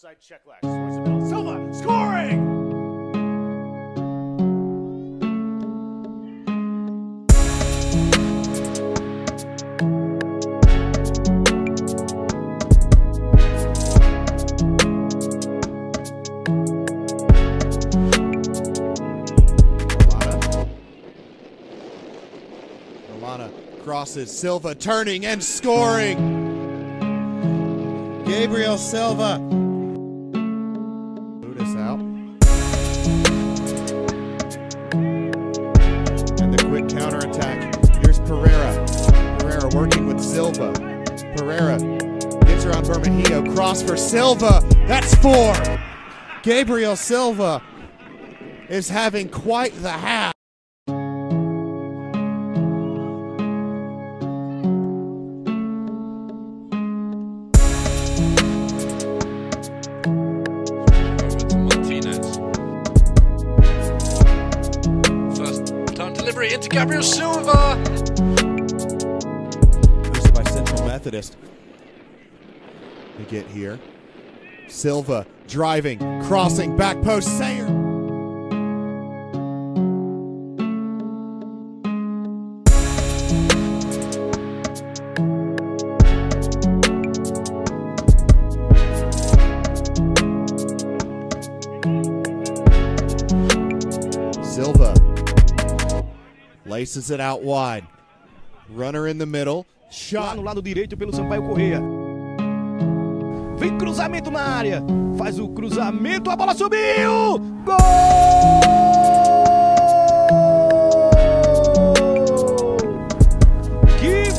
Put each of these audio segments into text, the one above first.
Side check left. Towards the middle. Silva scoring! Crosses, Silva turning and scoring. Gabriel Silva. Gets around Bermejillo. Cross for Silva. That's four. Gabriel Silva is having quite the half. over to Martinez. First time delivery into Gabriel Silva. Boosted by Central Methodist. They get here. Silva driving, crossing, back post, Sayer. Silva laces it out wide. Runner in the middle. Lá Shot no lado direito pelo Sampaio. Vem cruzamento na área. Faz o cruzamento, a bola subiu! Gol! Que it.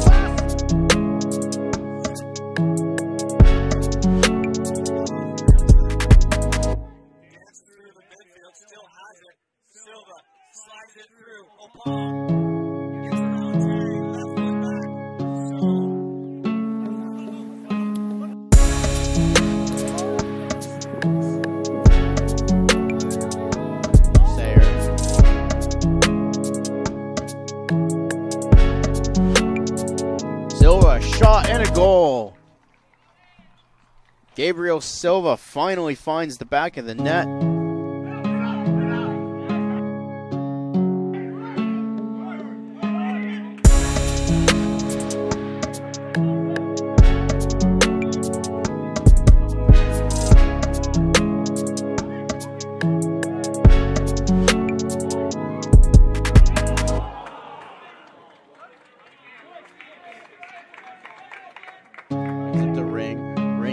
Silva slides it through. Opal a goal. Gabriel Silva finally finds the back of the net.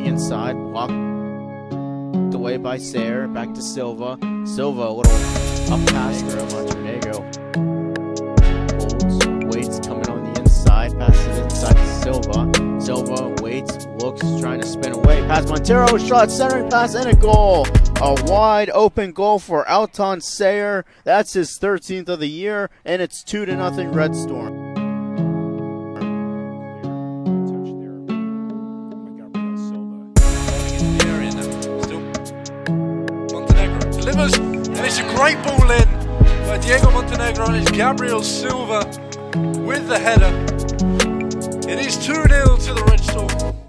Inside, walked away by Sayer, back to Silva. Silva, a little up pass throw, Montenegro. Holds, waits, coming on the inside, passes inside to Silva. Silva waits, looks, trying to spin away. Pass Montero, shot, centering pass, and a goal. A wide open goal for Alton Sayer. That's his 13th of the year, and it's 2 to nothing Red Storm. Great ball in by Diego Montenegro and it's Gabriel Silva with the header. It is 2 0 to the Red Storm.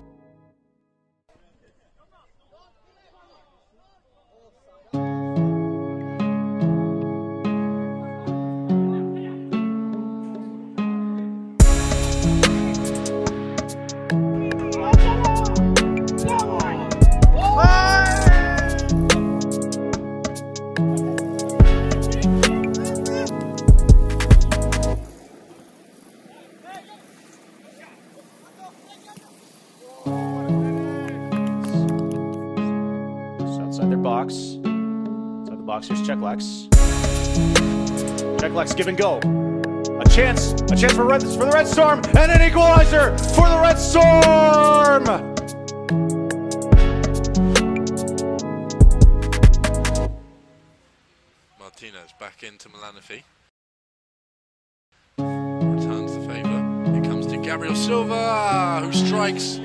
Outside the box, here's Checklex. Checklex, give and go. A chance, a chance for, Red, for the Red Storm, and an equalizer for the Red Storm! Martinez back into Milanofi. Returns the favour. It comes to Gabriel Silva, who strikes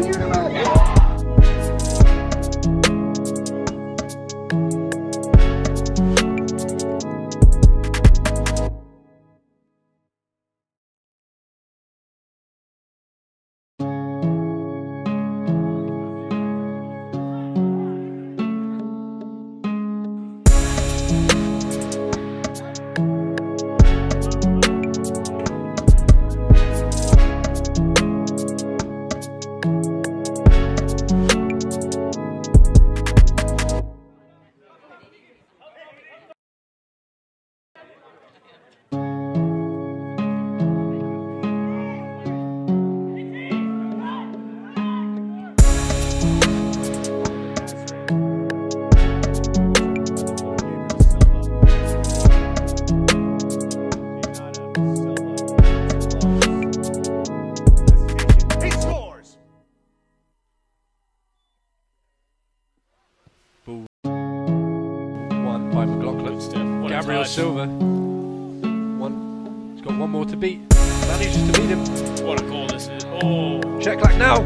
you're Gabriel. Silva. One. He's got one more to beat. Manages to beat him. What a goal this is. Oh. Check like now.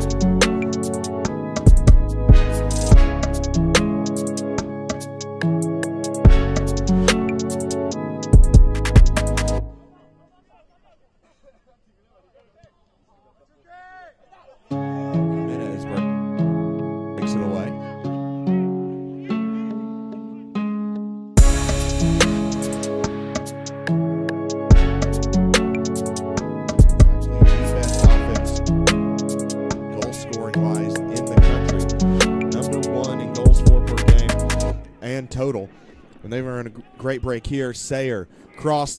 Wise in the country. Number one in goals for per game and total. And they were in a great break here. Sayer cross